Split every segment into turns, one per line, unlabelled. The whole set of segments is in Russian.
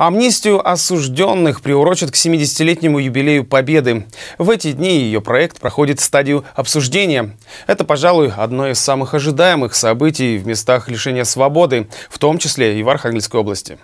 Амнистию осужденных приурочат к 70-летнему юбилею Победы. В эти дни ее проект проходит стадию обсуждения. Это, пожалуй, одно из самых ожидаемых событий в местах лишения свободы, в том числе и в Архангельской области.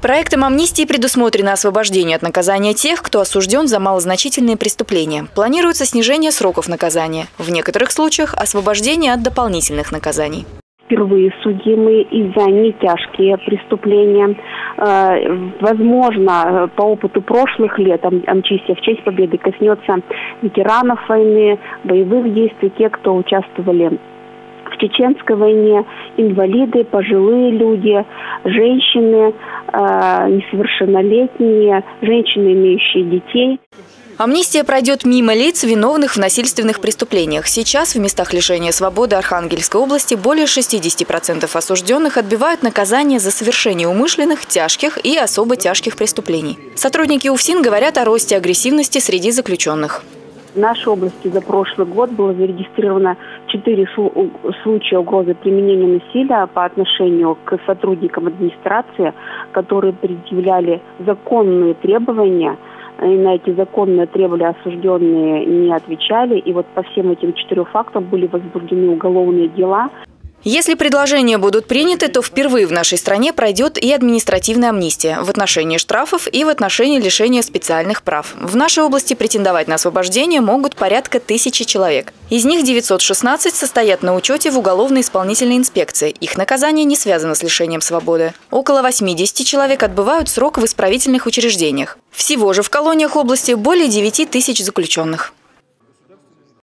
Проектом амнистии предусмотрено освобождение от наказания тех, кто осужден за малозначительные преступления. Планируется снижение сроков наказания. В некоторых случаях освобождение от дополнительных наказаний
впервые судимые и за нетяжкие преступления. Э, возможно, по опыту прошлых лет амчистия в честь победы коснется ветеранов войны, боевых действий, те, кто участвовали в чеченской войне, инвалиды, пожилые люди, женщины, э, несовершеннолетние, женщины, имеющие детей.
Амнистия пройдет мимо лиц, виновных в насильственных преступлениях. Сейчас в местах лишения свободы Архангельской области более 60% осужденных отбивают наказание за совершение умышленных, тяжких и особо тяжких преступлений. Сотрудники УФСИН говорят о росте агрессивности среди заключенных.
В нашей области за прошлый год было зарегистрировано 4 случая угрозы применения насилия по отношению к сотрудникам администрации, которые предъявляли законные требования – и на эти законные требования осужденные не отвечали. И вот по всем этим четырем фактам были возбуждены уголовные дела.
Если предложения будут приняты, то впервые в нашей стране пройдет и административная амнистия в отношении штрафов и в отношении лишения специальных прав. В нашей области претендовать на освобождение могут порядка тысячи человек. Из них 916 состоят на учете в уголовно-исполнительной инспекции. Их наказание не связано с лишением свободы. Около 80 человек отбывают срок в исправительных учреждениях. Всего же в колониях области более 9 тысяч заключенных.